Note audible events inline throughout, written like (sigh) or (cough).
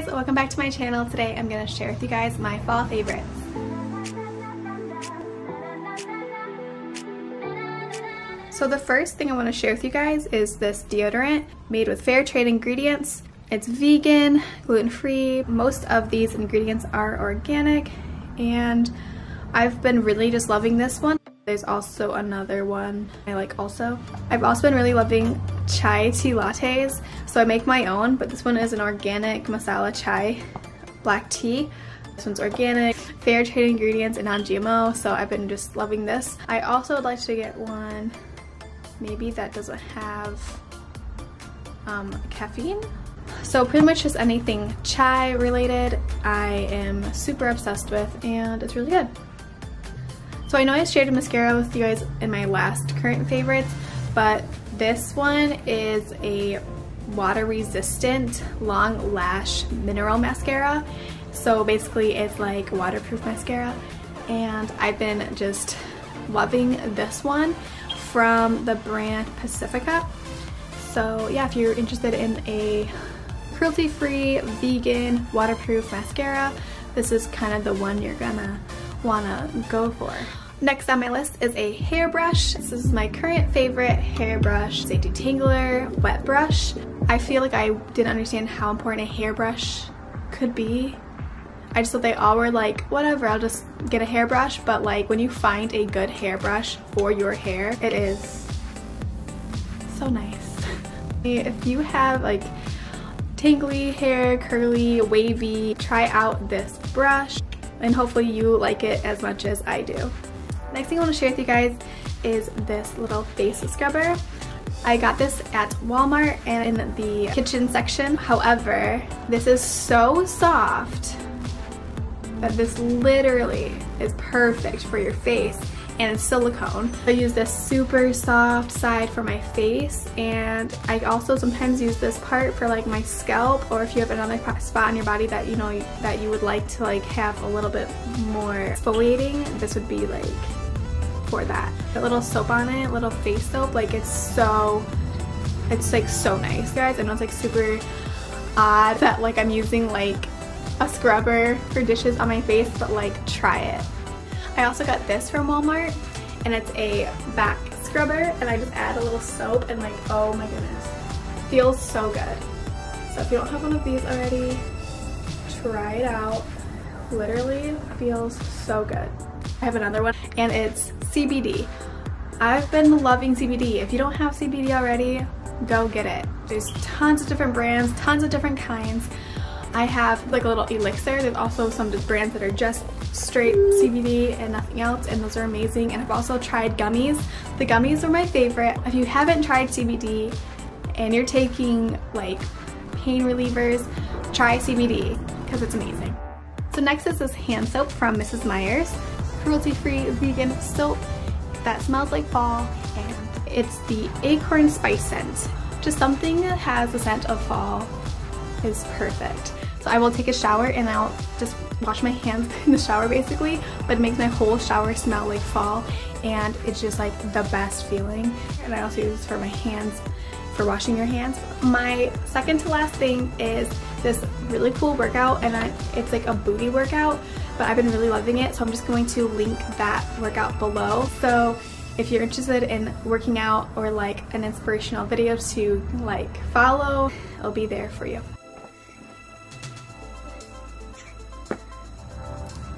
guys, welcome back to my channel. Today I'm going to share with you guys my fall favorites. So the first thing I want to share with you guys is this deodorant made with fair trade ingredients. It's vegan, gluten-free, most of these ingredients are organic, and I've been really just loving this one. There's also another one I like also. I've also been really loving chai tea lattes. So I make my own, but this one is an organic masala chai black tea. This one's organic, fair trade ingredients, and non-GMO, so I've been just loving this. I also would like to get one maybe that doesn't have um, caffeine. So pretty much just anything chai related I am super obsessed with and it's really good. So I know I shared a mascara with you guys in my last current favorites, but this one is a water resistant long lash mineral mascara. So basically it's like waterproof mascara and I've been just loving this one from the brand Pacifica. So yeah, if you're interested in a cruelty-free, vegan, waterproof mascara, this is kind of the one you're gonna wanna go for. Next on my list is a hairbrush. This is my current favorite hairbrush. It's a detangler wet brush. I feel like I didn't understand how important a hairbrush could be. I just thought they all were like, whatever, I'll just get a hairbrush. But like when you find a good hairbrush for your hair, it is so nice. (laughs) if you have like tangly hair, curly, wavy, try out this brush and hopefully you like it as much as I do. Next thing I want to share with you guys is this little face scrubber. I got this at Walmart and in the kitchen section. However, this is so soft that this literally is perfect for your face and it's silicone. I use this super soft side for my face and I also sometimes use this part for like my scalp or if you have another spot on your body that you know that you would like to like have a little bit more exfoliating, this would be like for that. A little soap on it, little face soap, like it's so, it's like so nice guys. I know it's like super odd that like I'm using like a scrubber for dishes on my face, but like try it. I also got this from Walmart and it's a back scrubber and I just add a little soap and like, oh my goodness, feels so good. So if you don't have one of these already, try it out. Literally feels so good. I have another one and it's CBD. I've been loving CBD. If you don't have CBD already, go get it. There's tons of different brands, tons of different kinds. I have like a little elixir. There's also some brands that are just straight CBD and nothing else and those are amazing. And I've also tried gummies. The gummies are my favorite. If you haven't tried CBD and you're taking like pain relievers, try CBD because it's amazing. So next is this hand soap from Mrs. Meyer's cruelty-free vegan soap that smells like fall and it's the acorn spice scent. Just something that has the scent of fall is perfect. So I will take a shower and I'll just wash my hands (laughs) in the shower basically, but it makes my whole shower smell like fall and it's just like the best feeling. And I also use this for my hands, for washing your hands. My second to last thing is this really cool workout and I, it's like a booty workout but I've been really loving it so I'm just going to link that workout below so if you're interested in working out or like an inspirational video to like follow it'll be there for you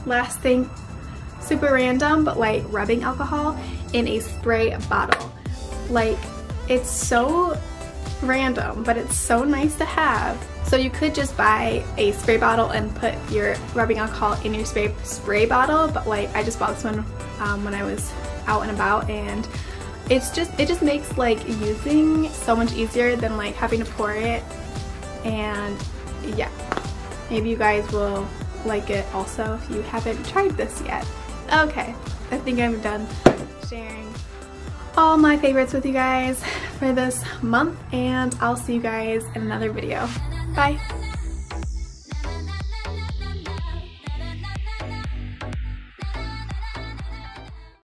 last thing super random but like rubbing alcohol in a spray bottle. Like it's so random but it's so nice to have. So you could just buy a spray bottle and put your rubbing alcohol in your spray spray bottle, but like I just bought this one um, when I was out and about and it's just it just makes like using so much easier than like having to pour it. And yeah maybe you guys will like it also if you haven't tried this yet okay I think I'm done sharing all my favorites with you guys for this month and I'll see you guys in another video Bye.